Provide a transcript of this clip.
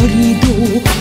거리도